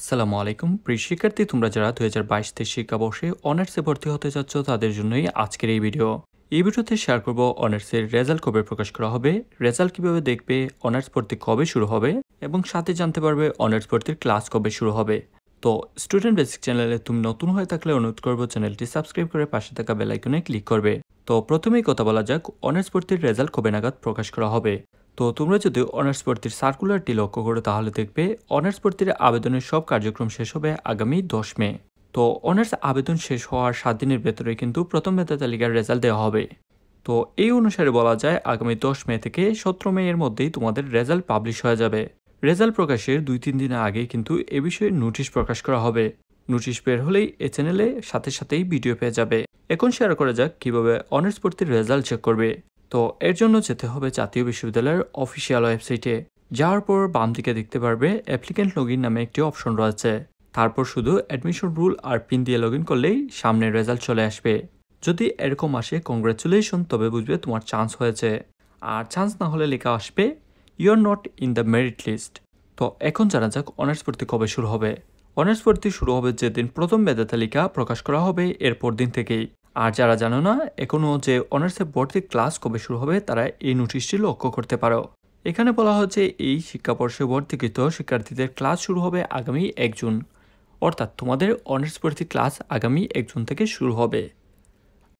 আসসালামু আলাইকুম। প্রিয় শিক্ষার্থী, তোমরা যারা দু হাজার বাইশ তেইশ শিক্ষাবর্ষে অনার্সে ভর্তি হতে যাচ্ছ তাদের জন্যই আজকের এই ভিডিও এই ভিডিওতে শেয়ার করব অনার্সের রেজাল্ট কবে প্রকাশ করা হবে রেজাল্ট কীভাবে দেখবে অনার্স ভর্তি কবে শুরু হবে, এবং সাথে জানতে পারবে অনার্স ভর্তির ক্লাস কবে শুরু হবে। তো স্টুডেন্ট বেসিক চ্যানেলে তুমি নতুন হয়ে থাকলে অনুরোধ করব চ্যানেলটি সাবস্ক্রাইব করে পাশে থাকা বেলাইকনে ক্লিক করবে। তো প্রথমেই কথা বলা যাক অনার্স ভর্তির রেজাল্ট কবে নাগাদ প্রকাশ করা হবে। তো তোমরা যদি অনার্স ভর্তির সার্কুলারটি লক্ষ্য করো তাহলে দেখবে অনার্স ভর্তির আবেদনের সব কার্যক্রম শেষ হবে আগামী দশ মে। তো অনার্স আবেদন শেষ হওয়ার সাত দিনের ভেতরে কিন্তু প্রথম মেধা তালিকার রেজাল্ট দেওয়া হবে। তো এই অনুসারে বলা যায় আগামী দশ মে থেকে সতেরো মে এর মধ্যেই তোমাদের রেজাল্ট পাবলিশ হয়ে যাবে। রেজাল্ট প্রকাশের দুই তিন দিন আগে কিন্তু এ বিষয়ে নোটিশ প্রকাশ করা হবে। নোটিশ বের হলেই এ চ্যানেলে সাথে সাথেই ভিডিও পেয়ে যাবে। এখন শেয়ার করা যাক কীভাবে অনার্স ভর্তির রেজাল্ট চেক করবে। তো এর জন্য যেতে হবে জাতীয় বিশ্ববিদ্যালয়ের অফিসিয়াল ওয়েবসাইটে যাওয়ার পর বাম দিকে দেখতে পারবে অ্যাপ্লিকেন্ট লগ নামে একটি অপশন রয়েছে। তারপর শুধু অ্যাডমিশন রুল আর পিন দিয়ে লগ করলেই সামনে রেজাল্ট চলে আসবে। যদি এরকম আসে কংগ্রাচুলেশন তবে বুঝবে তোমার চান্স হয়েছে। আর চান্স না হলে লেখা আসবে you are not in the merit list তো এখন জানা যাক অনার্স ভর্তি কবে শুরু হবে। অনার্স ভর্তি শুরু হবে যেদিন প্রথম মেধা তালিকা প্রকাশ করা হবে এরপর দিন থেকেই। আর যারা জানো না এখনও যে অনার্সে ভর্তি ক্লাস কবে শুরু হবে তারা এই নোটিশটি লক্ষ্য করতে পারো। এখানে বলা হচ্ছে এই শিক্ষাবর্ষে ভর্তিকৃত শিক্ষার্থীদের ক্লাস শুরু হবে আগামী এক জুন। অর্থাৎ তোমাদের অনার্স ভর্তি ক্লাস আগামী এক জুন থেকে শুরু হবে।